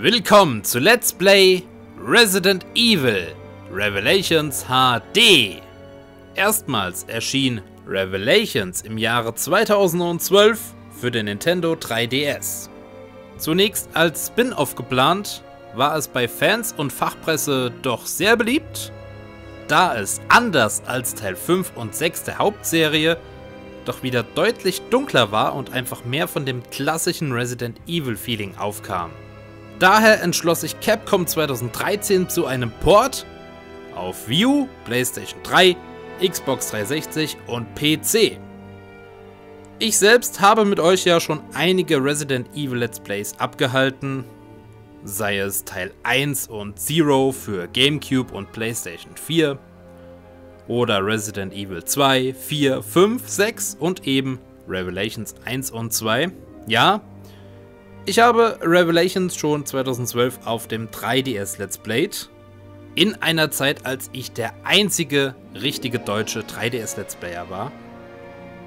Willkommen zu Let's Play Resident Evil Revelations HD. Erstmals erschien Revelations im Jahre 2012 für den Nintendo 3DS. Zunächst als Spin-off geplant, war es bei Fans und Fachpresse doch sehr beliebt, da es anders als Teil 5 und 6 der Hauptserie doch wieder deutlich dunkler war und einfach mehr von dem klassischen Resident Evil Feeling aufkam. Daher entschloss sich Capcom 2013 zu einem Port auf Wii U, PlayStation 3, Xbox 360 und PC. Ich selbst habe mit euch ja schon einige Resident Evil Let's Plays abgehalten, sei es Teil 1 und Zero für GameCube und PlayStation 4 oder Resident Evil 2, 4, 5, 6 und eben Revelations 1 und 2. Ja, ich habe Revelations schon 2012 auf dem 3DS Let's Played. In einer Zeit, als ich der einzige richtige deutsche 3DS Let's Player war.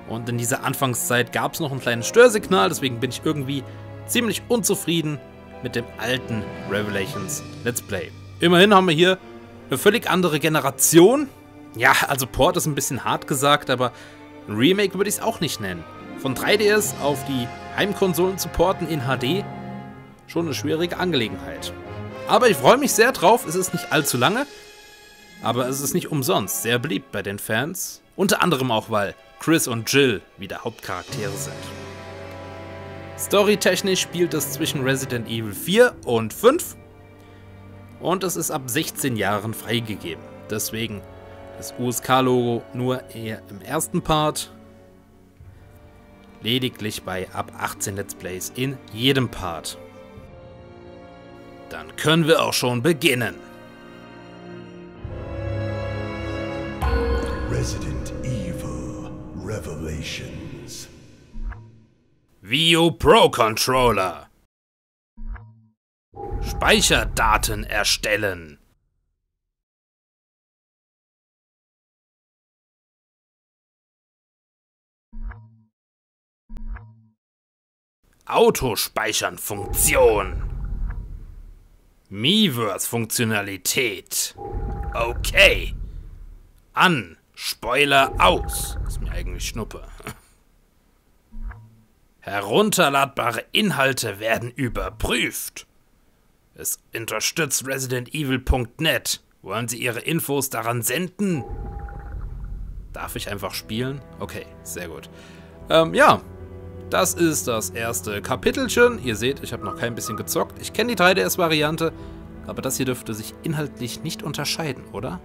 Und in dieser Anfangszeit gab es noch ein kleines Störsignal, deswegen bin ich irgendwie ziemlich unzufrieden mit dem alten Revelations Let's Play. Immerhin haben wir hier eine völlig andere Generation. Ja, also Port ist ein bisschen hart gesagt, aber ein Remake würde ich es auch nicht nennen. Von 3DS auf die Heimkonsolen zu porten in HD, schon eine schwierige Angelegenheit. Aber ich freue mich sehr drauf, es ist nicht allzu lange, aber es ist nicht umsonst sehr beliebt bei den Fans. Unter anderem auch, weil Chris und Jill wieder Hauptcharaktere sind. Storytechnisch spielt es zwischen Resident Evil 4 und 5 und es ist ab 16 Jahren freigegeben. Deswegen das USK-Logo nur eher im ersten Part lediglich bei ab 18 Let's Plays in jedem Part. Dann können wir auch schon beginnen. Resident Evil Revelations. Vio Pro Controller. Speicherdaten erstellen. Autospeichern Funktion. Miiverse Funktionalität. Okay. An. Spoiler aus. Ist mir eigentlich Schnuppe. Herunterladbare Inhalte werden überprüft. Es unterstützt ResidentEvil.net. Wollen Sie Ihre Infos daran senden? Darf ich einfach spielen? Okay, sehr gut. Ähm, ja, das ist das erste Kapitelchen. Ihr seht, ich habe noch kein bisschen gezockt. Ich kenne die 3DS-Variante, aber das hier dürfte sich inhaltlich nicht unterscheiden, oder?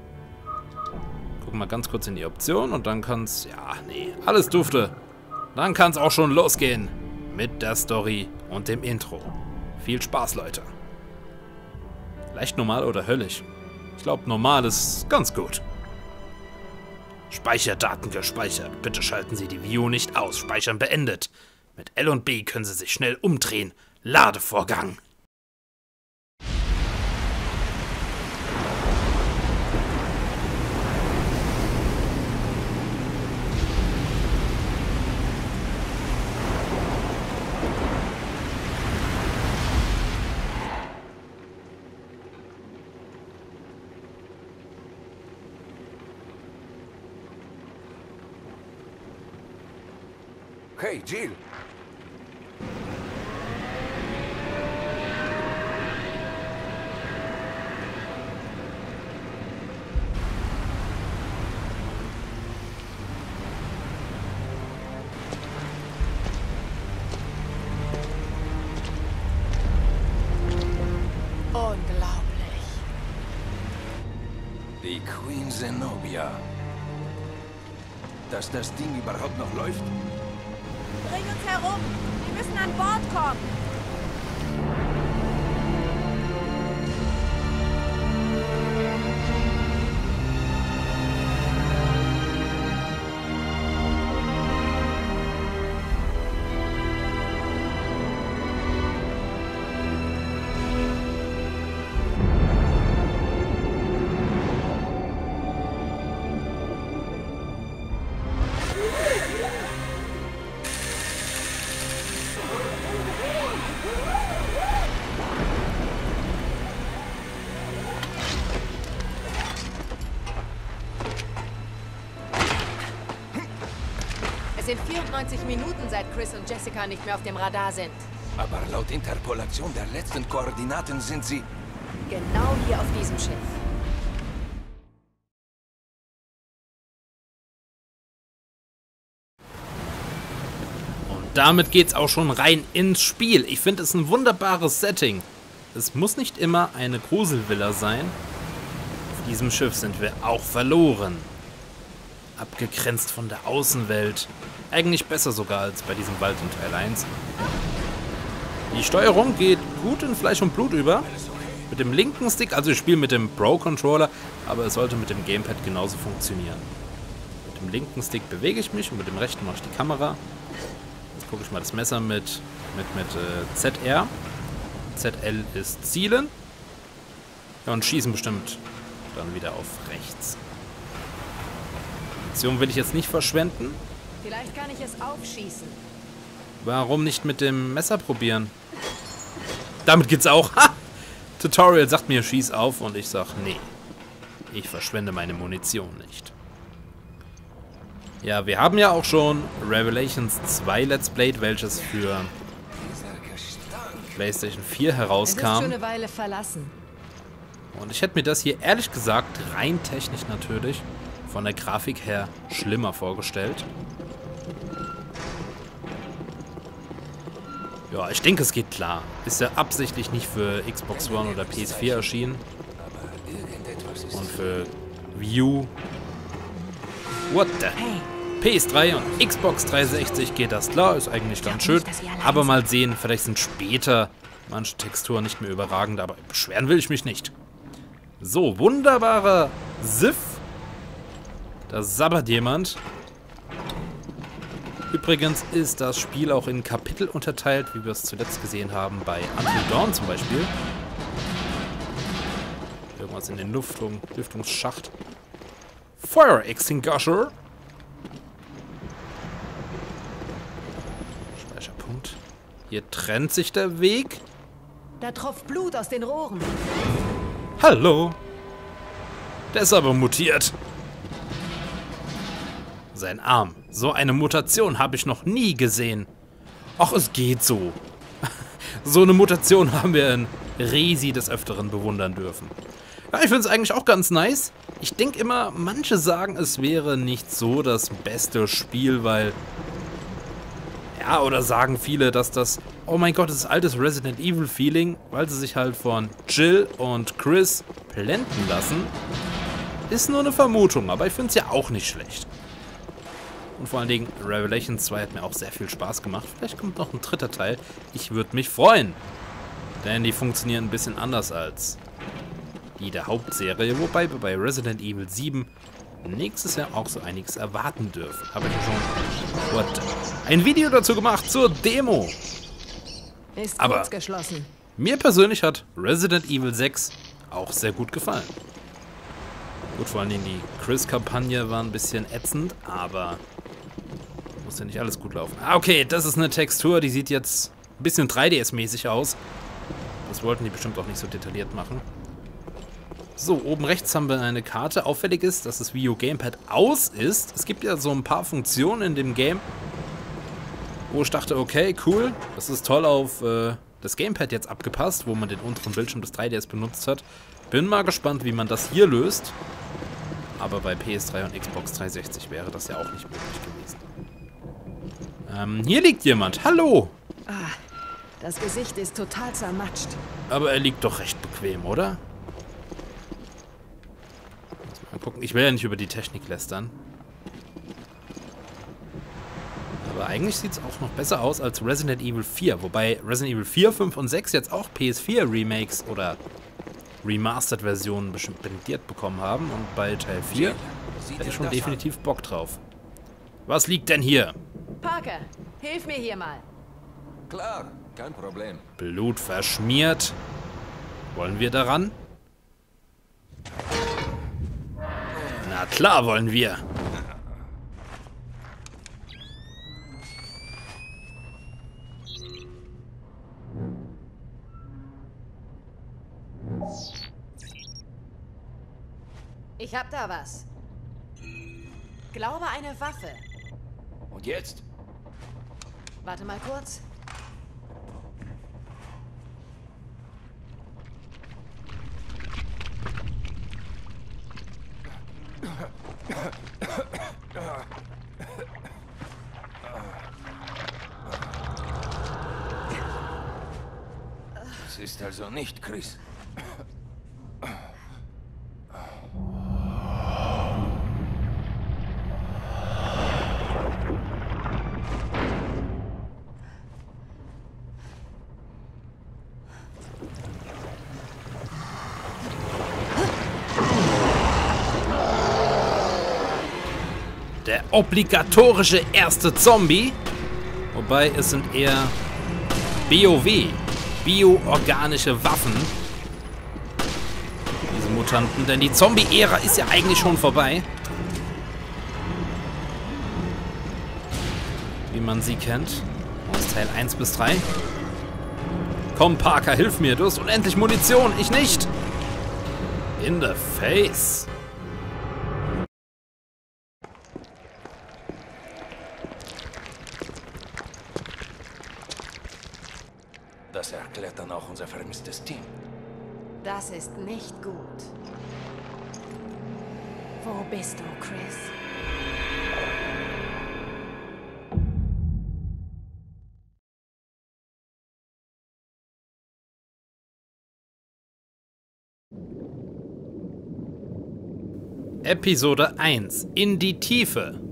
Gucken wir ganz kurz in die Option und dann kann es... Ja, nee, alles dufte. Dann kann es auch schon losgehen mit der Story und dem Intro. Viel Spaß, Leute. Leicht normal oder höllisch? Ich glaube, normal ist ganz gut. Speicherdaten gespeichert. Bitte schalten Sie die View nicht aus. Speichern beendet. Mit L und B können Sie sich schnell umdrehen. Ladevorgang. Hey, Jill. Dass das Ding überhaupt noch läuft? Bring uns herum. Wir müssen an Bord kommen. 94 Minuten, seit Chris und Jessica nicht mehr auf dem Radar sind. Aber laut Interpolation der letzten Koordinaten sind sie... Genau hier auf diesem Schiff. Und damit geht's auch schon rein ins Spiel. Ich finde es ein wunderbares Setting. Es muss nicht immer eine Gruselvilla sein. Auf diesem Schiff sind wir auch verloren. Abgegrenzt von der Außenwelt. Eigentlich besser sogar als bei diesem Wald in Teil 1. Die Steuerung geht gut in Fleisch und Blut über. Mit dem linken Stick, also ich spiele mit dem Pro-Controller, aber es sollte mit dem Gamepad genauso funktionieren. Mit dem linken Stick bewege ich mich und mit dem rechten mache ich die Kamera. Jetzt gucke ich mal das Messer mit, mit, mit äh, ZR. ZL ist Zielen. Ja, und Schießen bestimmt dann wieder auf rechts. Munition will ich jetzt nicht verschwenden. Vielleicht kann ich es aufschießen. Warum nicht mit dem Messer probieren? Damit geht's auch. Ha! Tutorial sagt mir, schieß auf und ich sag, nee. Ich verschwende meine Munition nicht. Ja, wir haben ja auch schon Revelations 2 Let's Played, welches für. PlayStation 4 Es ist schon herauskam. eine Weile verlassen. Und ich hätte mir das hier ehrlich gesagt, rein technisch natürlich, von der Grafik her schlimmer vorgestellt. Ja, ich denke, es geht klar. Ist ja absichtlich nicht für Xbox One oder PS4 erschienen und für Wii U. What the? Hey, PS3 und Xbox 360 geht das klar, ist eigentlich ganz schön. Aber mal sehen, vielleicht sind später manche Texturen nicht mehr überragend, aber beschweren will ich mich nicht. So, wunderbarer Sif. Da sabbert jemand. Übrigens ist das Spiel auch in Kapitel unterteilt, wie wir es zuletzt gesehen haben bei Until Dawn zum Beispiel. Irgendwas in den Luftung, Lüftungsschacht. Fire Extinguisher. Speicherpunkt. Hier trennt sich der Weg. da tropft Blut aus den Rohren. Hallo. Der ist aber mutiert. Sein Arm. So eine Mutation habe ich noch nie gesehen. Ach, es geht so. So eine Mutation haben wir in Resi des Öfteren bewundern dürfen. Ja, ich finde es eigentlich auch ganz nice. Ich denke immer, manche sagen, es wäre nicht so das beste Spiel, weil... Ja, oder sagen viele, dass das... Oh mein Gott, das ist altes Resident Evil Feeling, weil sie sich halt von Jill und Chris blenden lassen. Ist nur eine Vermutung, aber ich finde es ja auch nicht schlecht. Und vor allen Dingen, Revelations 2 hat mir auch sehr viel Spaß gemacht. Vielleicht kommt noch ein dritter Teil. Ich würde mich freuen. Denn die funktionieren ein bisschen anders als die der Hauptserie. Wobei wir bei Resident Evil 7 nächstes Jahr auch so einiges erwarten dürfen. Habe ich ja schon what, ein Video dazu gemacht zur Demo. Ist Aber-. Mir persönlich hat Resident Evil 6 auch sehr gut gefallen. Gut, vor allen Dingen die Chris-Kampagne war ein bisschen ätzend, aber muss ja nicht alles gut laufen. Ah, okay, das ist eine Textur, die sieht jetzt ein bisschen 3DS-mäßig aus. Das wollten die bestimmt auch nicht so detailliert machen. So, oben rechts haben wir eine Karte. Auffällig ist, dass das U Gamepad aus ist. Es gibt ja so ein paar Funktionen in dem Game, wo ich dachte, okay, cool, das ist toll auf äh, das Gamepad jetzt abgepasst, wo man den unteren Bildschirm des 3DS benutzt hat. Bin mal gespannt, wie man das hier löst. Aber bei PS3 und Xbox 360 wäre das ja auch nicht möglich gewesen. Ähm, hier liegt jemand. Hallo! Das Gesicht ist total zermatscht. Aber er liegt doch recht bequem, oder? Mal gucken. Ich will ja nicht über die Technik lästern. Aber eigentlich sieht es auch noch besser aus als Resident Evil 4. Wobei Resident Evil 4, 5 und 6 jetzt auch PS4 Remakes oder Remastered-Versionen bestimmt benediert bekommen haben. Und bei Teil 4 Sieh hätte ich schon definitiv Bock drauf. Was liegt denn hier? Parker, hilf mir hier mal. Klar, kein Problem. Blut verschmiert. Wollen wir daran? Na klar wollen wir. Ich hab da was. Glaube eine Waffe. Und jetzt? Warte mal kurz. Es ist also nicht Chris. Der obligatorische erste Zombie. Wobei es sind eher BOW. Bioorganische Waffen. Diese Mutanten. Denn die Zombie-Ära ist ja eigentlich schon vorbei. Wie man sie kennt. Aus Teil 1 bis 3. Komm, Parker, hilf mir. Du hast unendlich Munition. Ich nicht. In the face. Das erklärt dann Team. Das ist nicht gut. Wo bist du, Chris? Episode 1 In die Tiefe.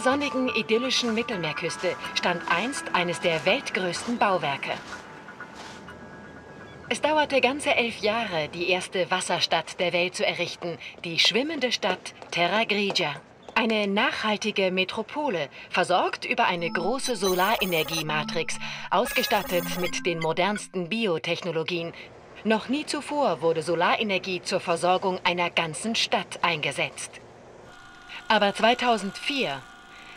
Dieser sonnigen, idyllischen Mittelmeerküste stand einst eines der weltgrößten Bauwerke. Es dauerte ganze elf Jahre, die erste Wasserstadt der Welt zu errichten, die schwimmende Stadt Terra Grigia. Eine nachhaltige Metropole, versorgt über eine große Solarenergiematrix, ausgestattet mit den modernsten Biotechnologien. Noch nie zuvor wurde Solarenergie zur Versorgung einer ganzen Stadt eingesetzt. Aber 2004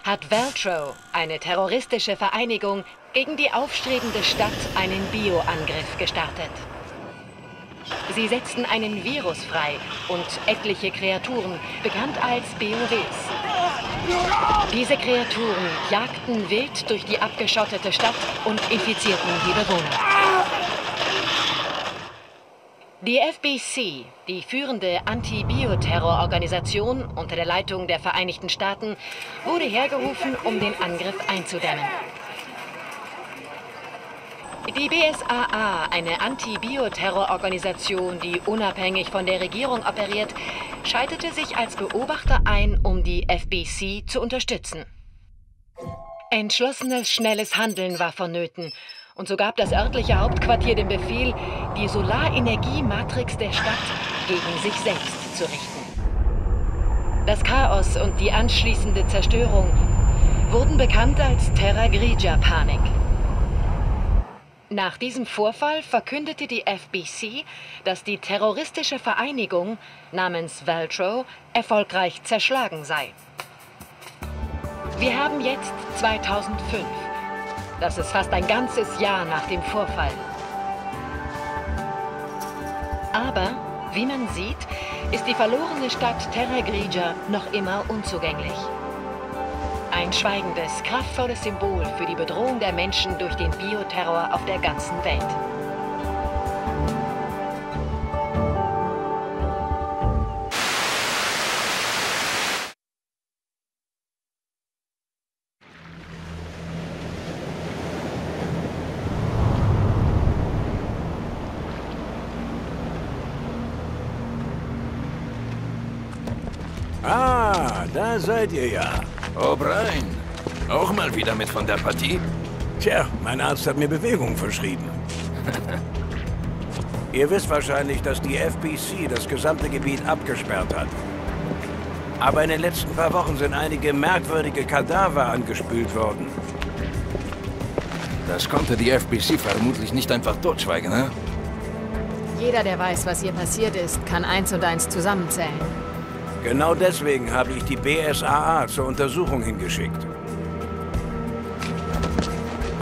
hat Veltro, eine terroristische Vereinigung, gegen die aufstrebende Stadt einen Bioangriff gestartet. Sie setzten einen Virus frei und etliche Kreaturen, bekannt als BOWs. Diese Kreaturen jagten wild durch die abgeschottete Stadt und infizierten die Bewohner. Die FBC, die führende Anti-Bioterror-Organisation unter der Leitung der Vereinigten Staaten, wurde hergerufen, um den Angriff einzudämmen. Die BSAA, eine Anti-Bioterror-Organisation, die unabhängig von der Regierung operiert, schaltete sich als Beobachter ein, um die FBC zu unterstützen. Entschlossenes, schnelles Handeln war vonnöten. Und so gab das örtliche Hauptquartier den Befehl, die Solarenergiematrix der Stadt gegen sich selbst zu richten. Das Chaos und die anschließende Zerstörung wurden bekannt als Terra Grigia Panik. Nach diesem Vorfall verkündete die FBC, dass die terroristische Vereinigung namens Veltro erfolgreich zerschlagen sei. Wir haben jetzt 2005. Das ist fast ein ganzes Jahr nach dem Vorfall. Aber, wie man sieht, ist die verlorene Stadt Terra Grigia noch immer unzugänglich. Ein schweigendes, kraftvolles Symbol für die Bedrohung der Menschen durch den Bioterror auf der ganzen Welt. Da seid ihr ja. O'Brien, auch mal wieder mit von der Partie? Tja, mein Arzt hat mir Bewegung verschrieben. ihr wisst wahrscheinlich, dass die FBC das gesamte Gebiet abgesperrt hat. Aber in den letzten paar Wochen sind einige merkwürdige Kadaver angespült worden. Das konnte die FBC vermutlich nicht einfach totschweigen, ne? Jeder, der weiß, was hier passiert ist, kann eins und eins zusammenzählen. Genau deswegen habe ich die BSAA zur Untersuchung hingeschickt.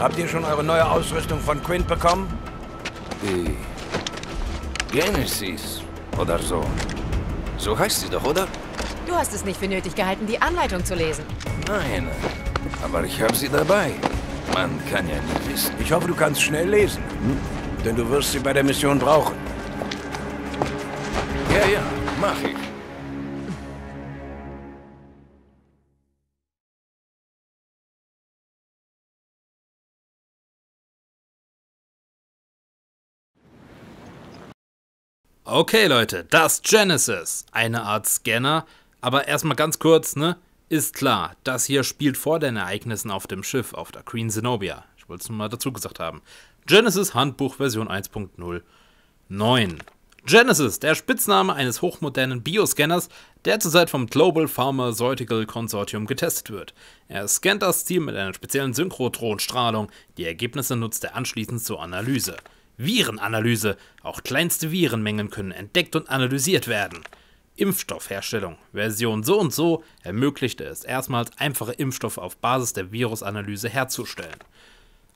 Habt ihr schon eure neue Ausrüstung von Quint bekommen? Die Genesis oder so. So heißt sie doch, oder? Du hast es nicht für nötig gehalten, die Anleitung zu lesen. Nein, aber ich habe sie dabei. Man kann ja nie wissen. Ich hoffe, du kannst schnell lesen. Denn du wirst sie bei der Mission brauchen. Ja, ja, mach ich. Okay, Leute, das Genesis. Eine Art Scanner. Aber erstmal ganz kurz, ne? Ist klar, das hier spielt vor den Ereignissen auf dem Schiff, auf der Queen Zenobia. Ich wollte es nur mal dazu gesagt haben. Genesis Handbuch Version 1.09. Genesis, der Spitzname eines hochmodernen Bioscanners, der zurzeit vom Global Pharmaceutical Consortium getestet wird. Er scannt das Ziel mit einer speziellen Synchrotronstrahlung. Die Ergebnisse nutzt er anschließend zur Analyse. Virenanalyse. Auch kleinste Virenmengen können entdeckt und analysiert werden. Impfstoffherstellung. Version so und so ermöglichte es erstmals einfache Impfstoffe auf Basis der Virusanalyse herzustellen.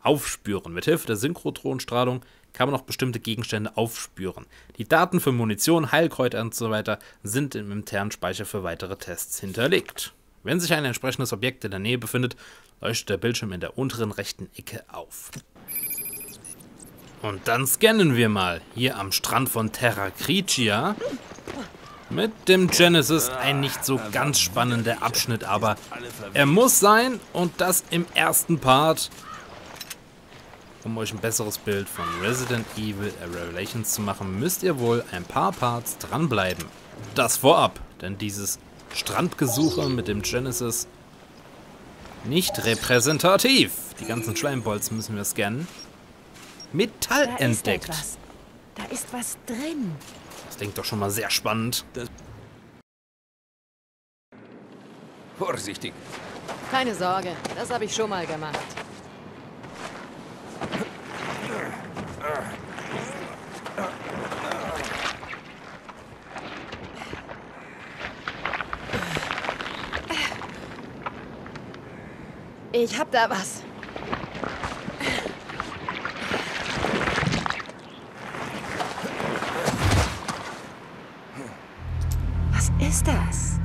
Aufspüren. Mithilfe der Synchrotronstrahlung kann man auch bestimmte Gegenstände aufspüren. Die Daten für Munition, Heilkräuter usw. So sind im internen Speicher für weitere Tests hinterlegt. Wenn sich ein entsprechendes Objekt in der Nähe befindet, leuchtet der Bildschirm in der unteren rechten Ecke auf. Und dann scannen wir mal hier am Strand von Terra Grigia mit dem Genesis ein nicht so ganz spannender Abschnitt, aber er muss sein und das im ersten Part, um euch ein besseres Bild von Resident Evil Revelations zu machen, müsst ihr wohl ein paar Parts dranbleiben. Das vorab, denn dieses Strandgesuche mit dem Genesis nicht repräsentativ. Die ganzen Schleimbolzen müssen wir scannen. Metall Da entdeckt. ist. Da ist was drin. Das klingt doch schon mal sehr spannend. Vorsichtig. Keine Sorge, das habe ich schon mal gemacht. Ich hab da was. Ist das?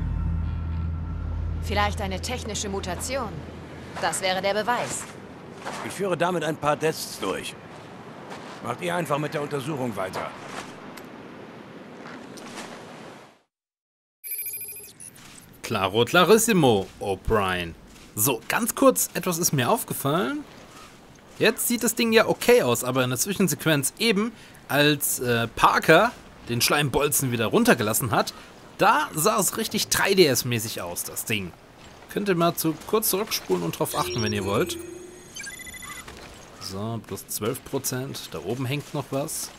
Vielleicht eine technische Mutation. Das wäre der Beweis. Ich führe damit ein paar Tests durch. Macht ihr einfach mit der Untersuchung weiter. Claro Clarissimo, O'Brien. So, ganz kurz, etwas ist mir aufgefallen. Jetzt sieht das Ding ja okay aus, aber in der Zwischensequenz eben, als äh, Parker den Schleimbolzen wieder runtergelassen hat, da sah es richtig 3DS-mäßig aus, das Ding. Könnt ihr mal zu, kurz zurückspulen und drauf achten, wenn ihr wollt. So, plus 12%. Da oben hängt noch was.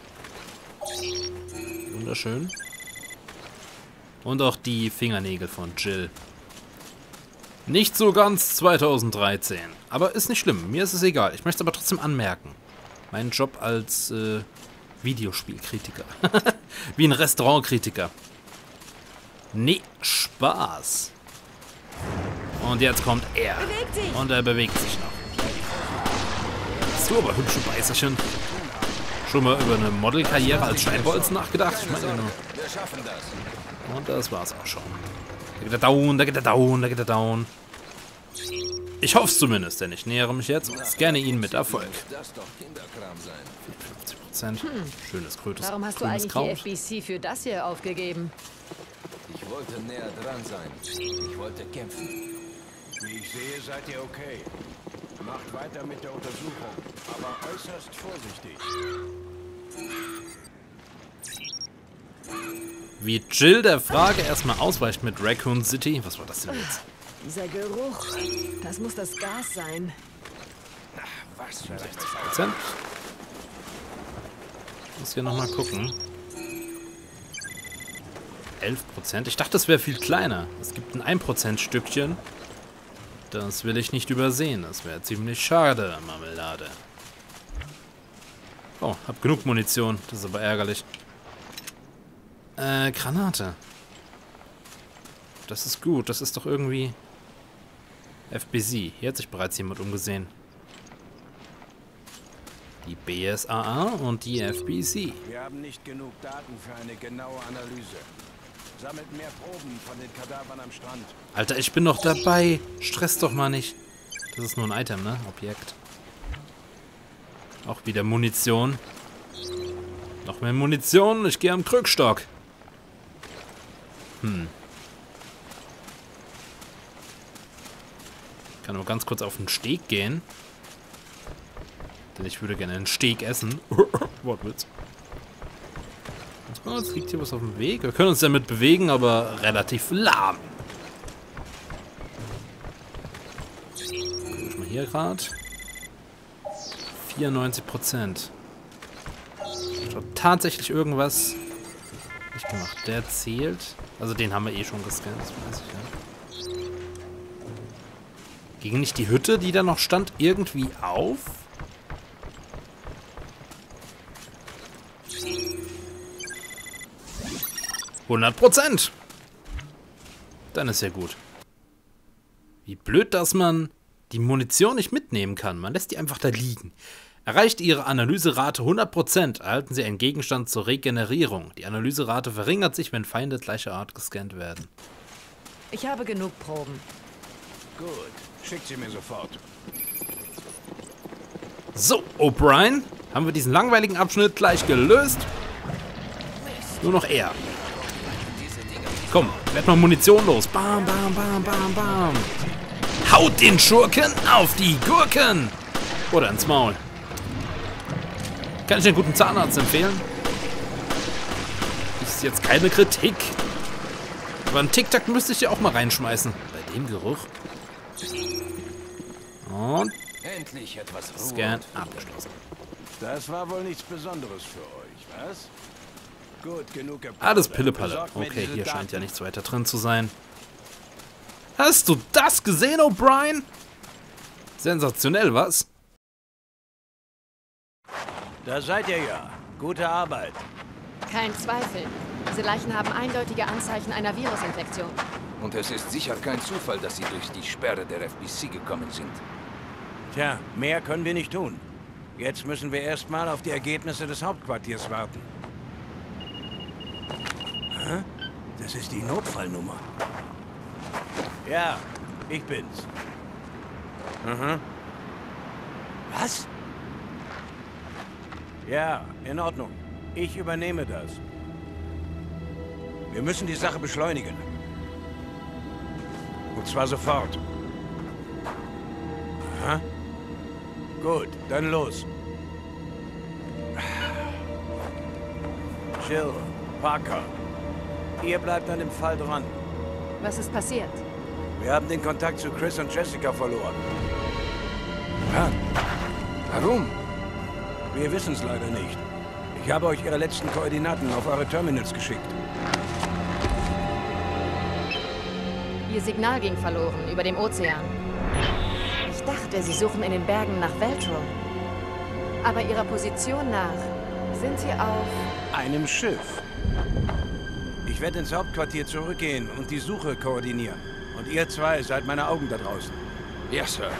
Wunderschön. Und auch die Fingernägel von Jill. Nicht so ganz 2013. Aber ist nicht schlimm. Mir ist es egal. Ich möchte es aber trotzdem anmerken. Mein Job als äh, Videospielkritiker. Wie ein Restaurantkritiker. Nee, Spaß. Und jetzt kommt er. Und er bewegt sich noch. Du aber hübsche Beißerchen. Schon mal über eine Modelkarriere als Scheinbolzen nachgedacht? Ich meine nur. Das. Und das war's auch schon. Da geht er down, da geht er down, da geht er down. Ich hoffe es zumindest, denn ich nähere mich jetzt und scanne ihn mit Erfolg. Das doch Kinderkram sein. 50%. Schönes Krötes, Warum hast du eigentlich Kraut. die FBC für das hier aufgegeben? Ich wollte näher dran sein. Ich wollte kämpfen. Wie ich sehe, seid ihr okay. Macht weiter mit der Untersuchung, aber äußerst vorsichtig. Wie Jill der Frage erstmal ausweicht mit Raccoon City. Was war das denn jetzt? Dieser Geruch. Das muss das Gas sein. Was für 60%. Muss hier nochmal gucken. 11%. Ich dachte, das wäre viel kleiner. Es gibt ein 1% Stückchen. Das will ich nicht übersehen. Das wäre ziemlich schade, Marmelade. Oh, hab genug Munition. Das ist aber ärgerlich. Äh, Granate. Das ist gut. Das ist doch irgendwie... FBC. Hier hat sich bereits jemand umgesehen. Die BSAA und die FBC. Wir haben nicht genug Daten für eine genaue Analyse. Sammelt mehr Proben von den Kadavern am Strand. Alter, ich bin doch dabei. Stress doch mal nicht. Das ist nur ein Item, ne? Objekt. Auch wieder Munition. Noch mehr Munition. Ich gehe am Krückstock. Hm. Ich kann nur ganz kurz auf den Steg gehen. Denn ich würde gerne einen Steg essen. Wortwitz. Jetzt liegt hier was auf dem Weg. Wir können uns damit bewegen, aber relativ lahm. Guck mal hier gerade. 94 Prozent. Tatsächlich irgendwas nicht gemacht. Der zählt. Also den haben wir eh schon gescannt, das weiß ich ja. Ging nicht die Hütte, die da noch stand, irgendwie auf? Hundert Prozent. Dann ist ja gut. Wie blöd, dass man die Munition nicht mitnehmen kann. Man lässt die einfach da liegen. Erreicht Ihre Analyserate 100%, erhalten Sie einen Gegenstand zur Regenerierung. Die Analyserate verringert sich, wenn Feinde gleicher Art gescannt werden. Ich habe genug Proben. Gut, schickt sie mir sofort. So, O'Brien, haben wir diesen langweiligen Abschnitt gleich gelöst? Nur noch er. Komm, werd mal Munition los. Bam, bam, bam, bam, bam. Haut den Schurken auf die Gurken! Oder ins Maul. Kann ich einen guten Zahnarzt empfehlen? Ist jetzt keine Kritik. Aber einen Tic-Tac müsste ich ja auch mal reinschmeißen. Bei dem Geruch. Und Endlich etwas Ruhe. Scan abgeschlossen. Das war wohl nichts Besonderes für euch, was? Gut, genug geplaudert. Alles Pillepalle. Besorgt mir Okay, hier scheint ja nichts weiter drin zu sein. Hast du das gesehen, O'Brien? Sensationell, was? Da seid ihr ja. Gute Arbeit. Kein Zweifel. Diese Leichen haben eindeutige Anzeichen einer Virusinfektion. Und es ist sicher kein Zufall, dass sie durch die Sperre der FBC gekommen sind. Tja, mehr können wir nicht tun. Jetzt müssen wir erstmal auf die Ergebnisse des Hauptquartiers warten. Das ist die Notfallnummer. Ja, ich bin's. Mhm. Was? Ja, in Ordnung. Ich übernehme das. Wir müssen die Sache beschleunigen. Und zwar sofort. Aha. Gut, dann los. Jill, Parker, ihr bleibt an dem Fall dran. Was ist passiert? Wir haben den Kontakt zu Chris und Jessica verloren. Ja. Warum? Wir wissen es leider nicht. Ich habe euch ihre letzten Koordinaten auf eure Terminals geschickt. Ihr Signal ging verloren über dem Ozean. Ich dachte, sie suchen in den Bergen nach Veltro. Aber ihrer Position nach sind sie auf... Einem Schiff. Ich werde ins Hauptquartier zurückgehen und die Suche koordinieren. Und ihr zwei seid meine Augen da draußen. Ja, Sir.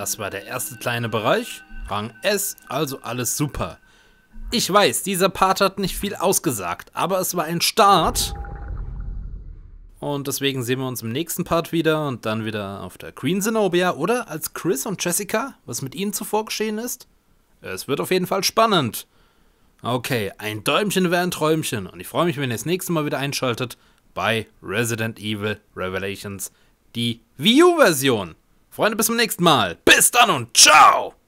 Das war der erste kleine Bereich. Rang S, also alles super. Ich weiß, dieser Part hat nicht viel ausgesagt, aber es war ein Start. Und deswegen sehen wir uns im nächsten Part wieder und dann wieder auf der Queen Zenobia oder als Chris und Jessica, was mit ihnen zuvor geschehen ist. Es wird auf jeden Fall spannend. Okay, ein Däumchen wäre ein Träumchen und ich freue mich, wenn ihr das nächste Mal wieder einschaltet bei Resident Evil Revelations, die Wii U-Version. Freunde, bis zum nächsten Mal. Bis dann und ciao!